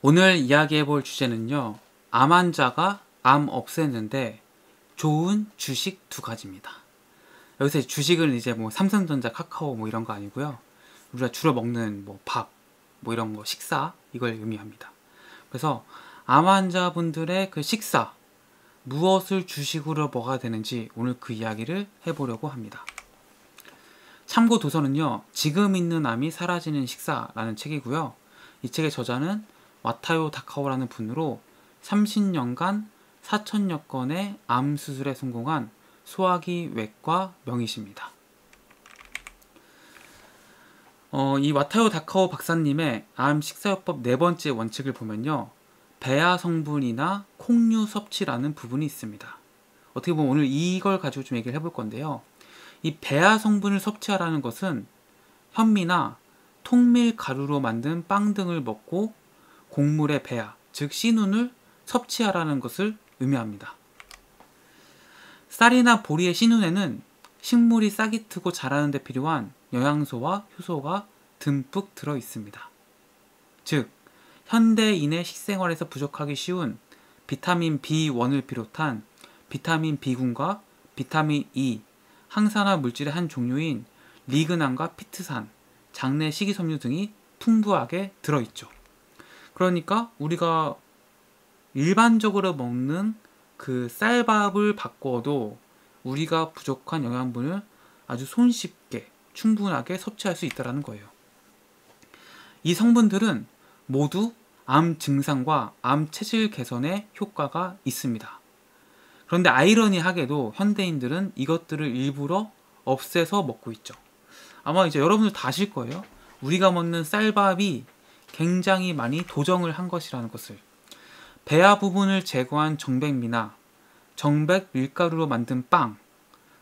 오늘 이야기해 볼 주제는요. 암 환자가 암 없앴는데 좋은 주식 두 가지입니다. 여기서 주식은 이제 뭐 삼성전자, 카카오 뭐 이런 거 아니고요. 우리가 주로 먹는 뭐 밥, 뭐 이런 거 식사 이걸 의미합니다. 그래서 암 환자분들의 그 식사 무엇을 주식으로 먹어야 되는지 오늘 그 이야기를 해보려고 합니다. 참고 도서는요, 지금 있는 암이 사라지는 식사라는 책이고요. 이 책의 저자는 와타요 다카오라는 분으로 30년간 4천여 건의 암 수술에 성공한 소화기 외과 명의십니다. 어, 이 와타요 다카오 박사님의 암 식사요법 네 번째 원칙을 보면요. 배아 성분이나 콩류 섭취라는 부분이 있습니다. 어떻게 보면 오늘 이걸 가지고 좀 얘기를 해볼 건데요. 이 배아 성분을 섭취하라는 것은 현미나 통밀 가루로 만든 빵 등을 먹고 곡물의 배아, 즉 씨눈을 섭취하라는 것을 의미합니다. 쌀이나 보리의 씨눈에는 식물이 싹이 트고 자라는 데 필요한 영양소와 효소가 듬뿍 들어 있습니다. 즉, 현대인의 식생활에서 부족하기 쉬운 비타민 B1을 비롯한 비타민 B군과 비타민 E, 항산화 물질의 한 종류인 리그난과 피트산, 장내 식이섬유 등이 풍부하게 들어있죠. 그러니까 우리가 일반적으로 먹는 그 쌀밥을 바꿔도 우리가 부족한 영양분을 아주 손쉽게 충분하게 섭취할 수 있다는 거예요. 이 성분들은 모두 암 증상과 암 체질 개선에 효과가 있습니다. 그런데 아이러니하게도 현대인들은 이것들을 일부러 없애서 먹고 있죠. 아마 이제 여러분들 다 아실 거예요. 우리가 먹는 쌀밥이 굉장히 많이 도정을 한 것이라는 것을. 배아 부분을 제거한 정백미나 정백 밀가루로 만든 빵.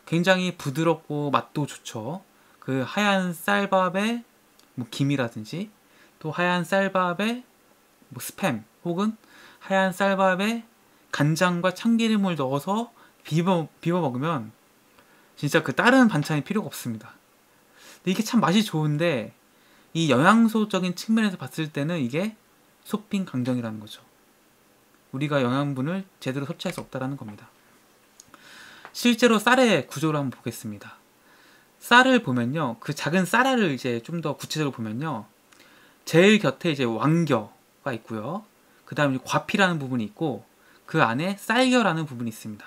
굉장히 부드럽고 맛도 좋죠. 그 하얀 쌀밥에 뭐 김이라든지 또 하얀 쌀밥에 뭐 스팸 혹은 하얀 쌀밥에 간장과 참기름을 넣어서 비벼, 비벼 먹으면 진짜 그 다른 반찬이 필요가 없습니다. 근데 이게 참 맛이 좋은데 이 영양소적인 측면에서 봤을 때는 이게 소핑 강정이라는 거죠. 우리가 영양분을 제대로 섭취할 수 없다라는 겁니다. 실제로 쌀의 구조를 한번 보겠습니다. 쌀을 보면요, 그 작은 쌀알을 이제 좀 더 구체적으로 보면요, 제일 곁에 이제 왕겨가 있고요. 그 다음에 과피라는 부분이 있고 그 안에 쌀겨라는 부분이 있습니다.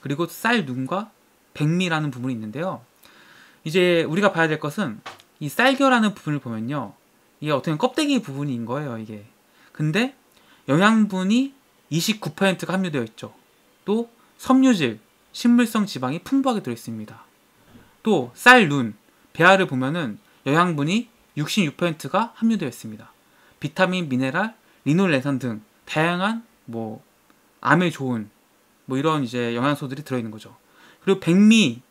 그리고 쌀눈과 백미라는 부분이 있는데요. 이제 우리가 봐야 될 것은 이 쌀겨라는 부분을 보면요. 이게 어떻게 보면 껍데기 부분인 거예요, 이게. 근데 영양분이 29%가 함유되어 있죠. 또 섬유질, 식물성 지방이 풍부하게 들어 있습니다. 또 쌀눈, 배아를 보면은 영양분이 66%가 함유되어 있습니다. 비타민, 미네랄, 리놀레산 등 다양한 뭐 암에 좋은 뭐 이런 이제 영양소들이 들어있는 거죠. 그리고 백미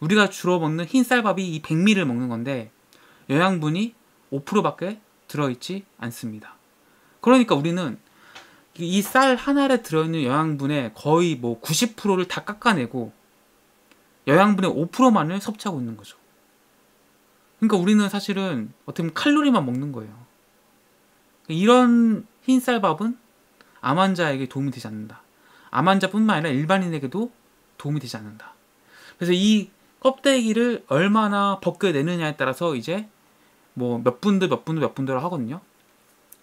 우리가 주로 먹는 흰 쌀밥이 이 백미를 먹는 건데 영양분이 5%밖에 들어있지 않습니다. 그러니까 우리는 이쌀 하나에 들어있는 영양분의 거의 뭐 90%를 다 깎아내고 영양분의 5%만을 섭취하고 있는 거죠. 그러니까 우리는 사실은 어떻게 보면 칼로리만 먹는 거예요. 이런 흰쌀밥은 암 환자에게 도움이 되지 않는다. 암 환자뿐만 아니라 일반인에게도 도움이 되지 않는다. 그래서 이 껍데기를 얼마나 벗겨내느냐에 따라서 이제 뭐 몇 분도 몇 분도 몇 분도를 하거든요.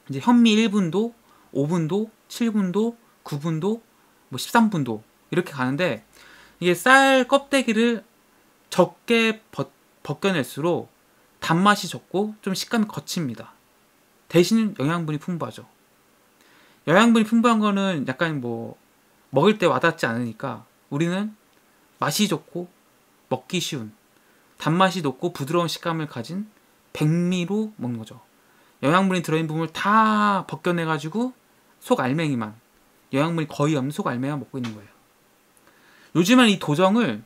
이제 현미 1분도, 5분도, 7분도, 9분도, 뭐 13분도 이렇게 가는데 이게 쌀 껍데기를 적게 벗, 벗겨낼수록 단맛이 적고 좀 식감이 거칩니다. 대신 영양분이 풍부하죠. 영양분이 풍부한 거는 약간 뭐 먹을 때 와닿지 않으니까 우리는 맛이 좋고 먹기 쉬운 단맛이 높고 부드러운 식감을 가진 백미로 먹는 거죠. 영양분이 들어있는 부분을 다 벗겨내가지고 속 알맹이만 영양분이 거의 없는 속 알맹이만 먹고 있는 거예요. 요즘은 이 도정을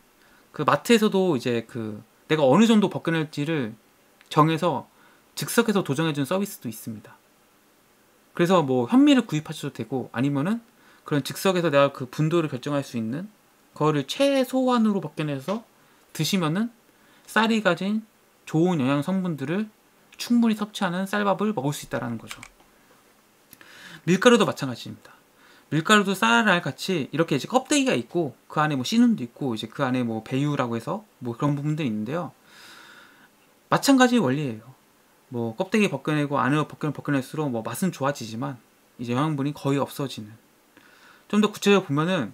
그 마트에서도 이제 그 내가 어느 정도 벗겨낼지를 정해서 즉석에서 도정해주는 서비스도 있습니다. 그래서 뭐 현미를 구입하셔도 되고 아니면은 그런 즉석에서 내가 그 분도를 결정할 수 있는 그거를 최소한으로 벗겨내서 드시면은 쌀이 가진 좋은 영양 성분들을 충분히 섭취하는 쌀밥을 먹을 수 있다라는 거죠. 밀가루도 마찬가지입니다. 밀가루도 쌀알 같이 이렇게 이제 껍데기가 있고 그 안에 뭐 씨눈도 있고 이제 그 안에 뭐 배유라고 해서 뭐 그런 부분들이 있는데요. 마찬가지 원리예요. 뭐 껍데기 벗겨내고 안으로 벗겨 벗겨낼수록 뭐 맛은 좋아지지만 이제 영양분이 거의 없어지는. 좀 더 구체적으로 보면은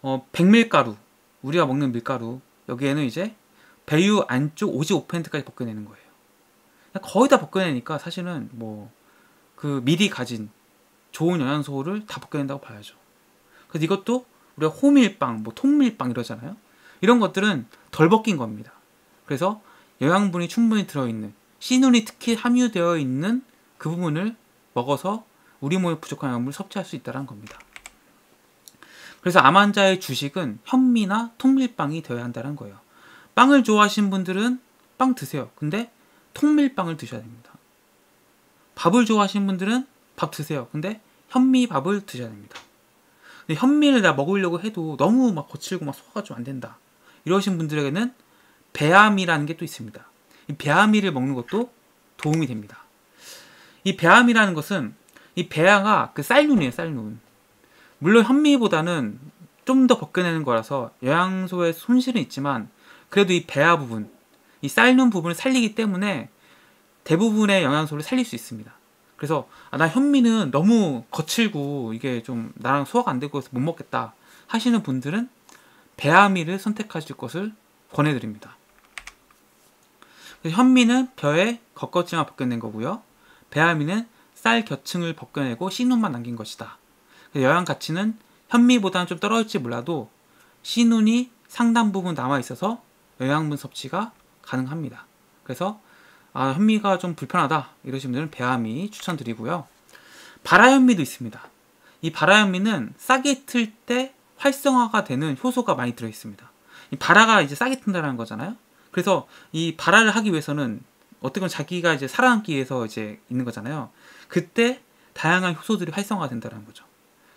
어 백밀가루 우리가 먹는 밀가루 여기에는 이제 배유 안쪽 55%까지 벗겨내는 거예요. 거의 다 벗겨내니까 사실은 뭐 그 미리 가진 좋은 영양소를 다 벗겨낸다고 봐야죠. 그래서 이것도 우리가 호밀빵, 뭐 통밀빵 이러잖아요. 이런 것들은 덜 벗긴 겁니다. 그래서 영양분이 충분히 들어있는 씨눈이 특히 함유되어 있는 그 부분을 먹어서 우리 몸에 부족한 영양분을 섭취할 수 있다는 겁니다. 그래서 암 환자의 주식은 현미나 통밀빵이 되어야 한다는 거예요. 빵을 좋아하시는 분들은 빵 드세요. 근데 통밀빵을 드셔야 됩니다. 밥을 좋아하시는 분들은 밥 드세요. 근데 현미밥을 드셔야 됩니다. 근데 현미를 나 먹으려고 해도 너무 막 거칠고 막 소화가 좀 안 된다. 이러신 분들에게는 배암이라는 게 또 있습니다. 이 배암이를 먹는 것도 도움이 됩니다. 이 배암이라는 것은 이 배아가 그 쌀눈이에요, 쌀눈. 물론 현미보다는 좀 더 벗겨내는 거라서 영양소의 손실은 있지만 그래도 이 배아 부분, 이 쌀눈 부분을 살리기 때문에 대부분의 영양소를 살릴 수 있습니다. 그래서 아, 나 현미는 너무 거칠고 이게 좀 나랑 소화가 안 되고 해서 못 먹겠다 하시는 분들은 배아미를 선택하실 것을 권해드립니다. 현미는 벼의 겉껍질만 벗겨낸 거고요. 배아미는 쌀 곁층을 벗겨내고 씨눈만 남긴 것이다. 영양 가치는 현미보다는 좀 떨어질지 몰라도 씨눈이 상당 부분 남아 있어서 영양분 섭취가 가능합니다. 그래서 아, 현미가 좀 불편하다 이러신 분들은 배아미 추천드리고요. 바라현미도 있습니다. 이 바라현미는 싹이 틀때 활성화가 되는 효소가 많이 들어 있습니다. 이 바라가 이제 싹이 튼다는 거잖아요. 그래서 이 발화를 하기 위해서는 어떻게 보면 자기가 이제 살아남기 위해서 이제 있는 거잖아요. 그때 다양한 효소들이 활성화가 된다는 거죠.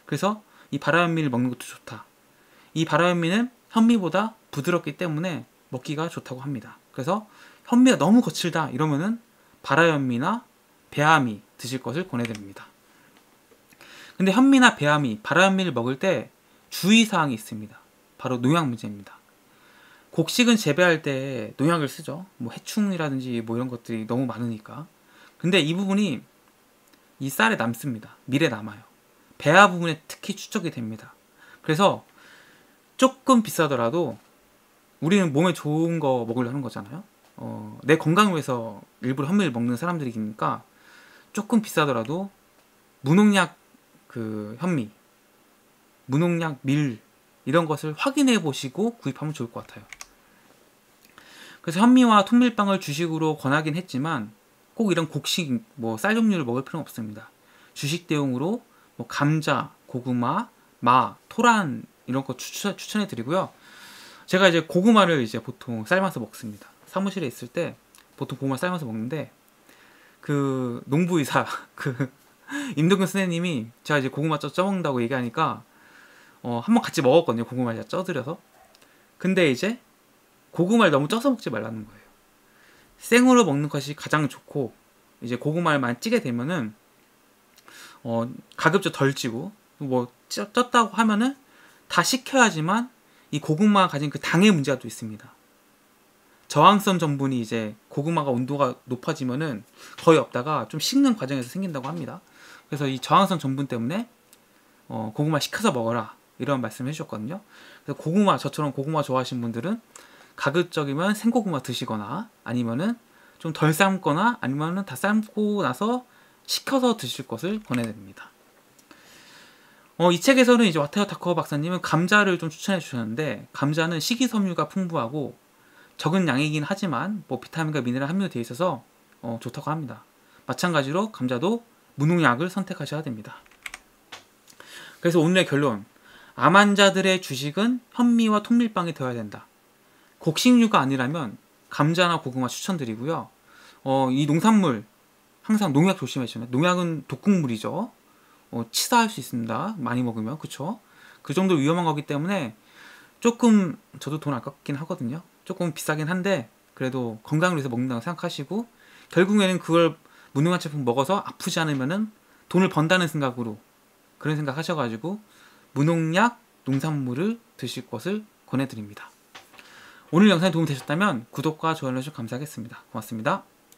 그래서 이 바라현미를 먹는 것도 좋다. 이 바라현미는 현미보다 부드럽기 때문에 먹기가 좋다고 합니다. 그래서 현미가 너무 거칠다 이러면은 바라현미나 배아미 드실 것을 권해드립니다. 근데 현미나 배아미, 바라현미를 먹을 때 주의사항이 있습니다. 바로 농약 문제입니다. 곡식은 재배할 때 농약을 쓰죠. 뭐 해충이라든지 뭐 이런 것들이 너무 많으니까. 근데 이 부분이 이 쌀에 남습니다. 밀에 남아요. 배아 부분에 특히 추적이 됩니다. 그래서 조금 비싸더라도 우리는 몸에 좋은 거 먹으려 하는 거잖아요. 어, 내 건강을 위해서 일부러 현미를 먹는 사람들이니까 조금 비싸더라도 무농약 그 현미, 무농약 밀 이런 것을 확인해 보시고 구입하면 좋을 것 같아요. 그래서 현미와 통밀빵을 주식으로 권하긴 했지만 꼭 이런 곡식 뭐 쌀 종류를 먹을 필요는 없습니다. 주식 대용으로 뭐 감자, 고구마, 마, 토란 이런 거 추천, 추천해 드리고요. 제가 이제 고구마를 이제 보통 삶아서 먹습니다. 사무실에 있을 때 보통 고구마 삶아서 먹는데 그 농부이사 그 임동근 선생님이 제가 이제 고구마 쪄, 쪄먹는다고 얘기하니까 어, 한번 같이 먹었거든요. 고구마 제가 쪄드려서. 근데 이제 고구마를 너무 쪄서 먹지 말라는 거예요. 생으로 먹는 것이 가장 좋고 이제 고구마를 많이 찌게 되면은 어, 가급적 덜 찌고 뭐 쪘다고 하면은 다 식혀야지만 이 고구마 가진 그 당의 문제가 또 있습니다. 저항성 전분이 이제 고구마가 온도가 높아지면은 거의 없다가 좀 식는 과정에서 생긴다고 합니다. 그래서 이 저항성 전분 때문에 어, 고구마 식혀서 먹어라 이런 말씀을 해주셨거든요. 그래서 고구마 저처럼 고구마 좋아하시는 분들은 가급적이면 생고구마 드시거나 아니면은 좀 덜 삶거나 아니면은 다 삶고 나서 식혀서 드실 것을 권해드립니다. 어, 이 책에서는 이제 와테어 타커 박사님은 감자를 좀 추천해 주셨는데 감자는 식이섬유가 풍부하고 적은 양이긴 하지만 뭐 비타민과 미네랄 함유되어 있어서 어, 좋다고 합니다. 마찬가지로 감자도 무농약을 선택하셔야 됩니다. 그래서 오늘의 결론 암 환자들의 주식은 현미와 통밀빵이 되어야 된다. 곡식류가 아니라면 감자나 고구마 추천드리고요. 어, 이 농산물 항상 농약 조심하시면 농약은 독극물이죠. 어, 치사할 수 있습니다. 많이 먹으면 그쵸? 그 정도 위험한 거기 때문에 조금 저도 돈 아깝긴 하거든요. 조금 비싸긴 한데 그래도 건강을 위해서 먹는다고 생각하시고 결국에는 그걸 무능한 제품 먹어서 아프지 않으면은 돈을 번다는 생각으로 그런 생각 하셔가지고 무농약 농산물을 드실 것을 권해드립니다. 오늘 영상이 도움이 되셨다면 구독과 좋아요 눌러주시면 감사하겠습니다. 고맙습니다.